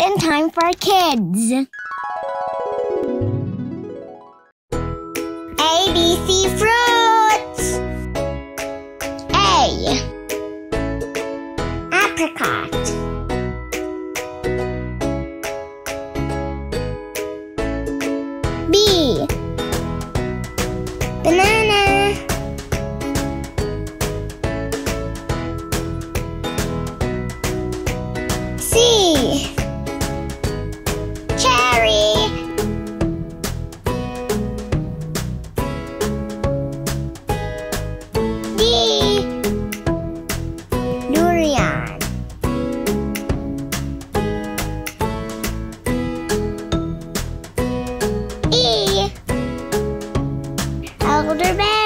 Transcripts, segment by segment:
in time for kids. A, B, C fruits. A. Apricot. B. Banana. Elderberry.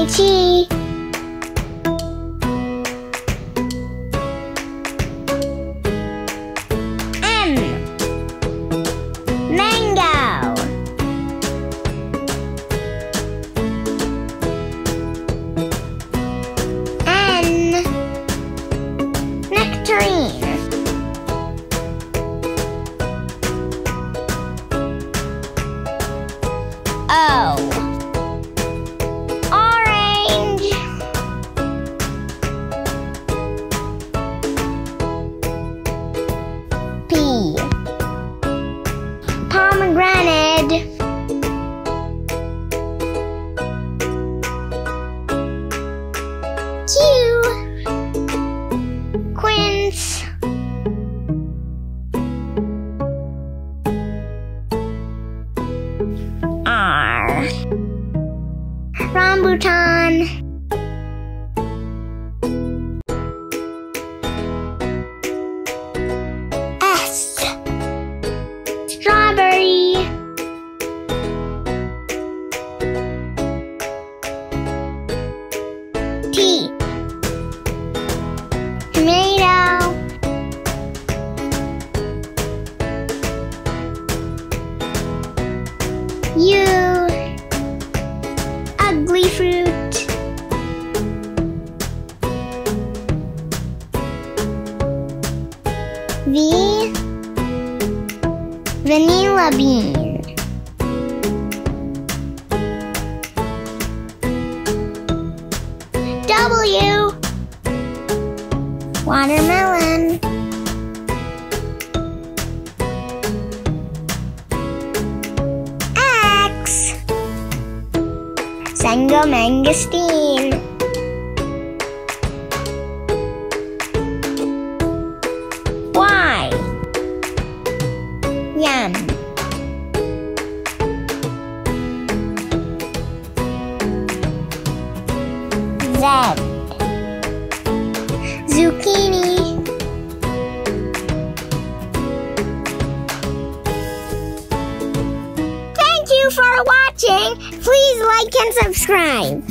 一起 Quince. R. Rambutan. U. Ugly fruit. V. Vanilla bean. W. Watermelon. Sango mangosteen. Y. Yum. Z. Zucchini. Thank you for watching. Please like and subscribe.